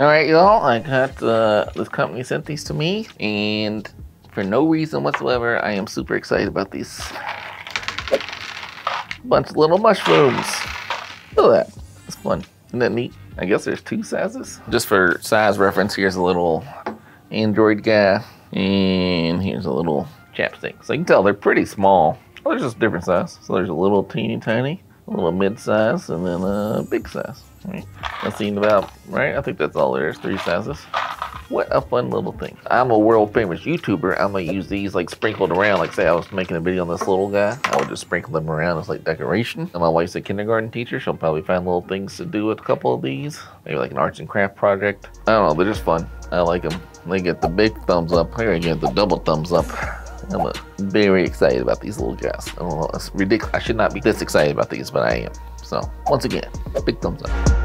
All right, y'all, I got, uh, this company sent these to me, and for no reason whatsoever, I am super excited about these. Bunch of little mushrooms. Look at that. It's fun. Isn't that neat? I guess there's two sizes. Just for size reference, here's a little Android guy, and here's a little chapstick. So you can tell they're pretty small. Oh, they're just different size. So there's a little teeny tiny, a little mid size, and then a big size. Right? That seemed about right. I think that's all there is. Three sizes. What a fun little thing. I'm a world famous YouTuber. I'm gonna use these like sprinkled around. Like say I was making a video on this little guy. I would just sprinkle them around as like decoration. And my wife's a kindergarten teacher. She'll probably find little things to do with a couple of these. Maybe like an arts and craft project. I don't know. They're just fun. I like them. They get the big thumbs up. Here I get the double thumbs up. I'm very excited about these little guys. I don't know. It's ridiculous. I should not be this excited about these, but I am. So once again, big thumbs up.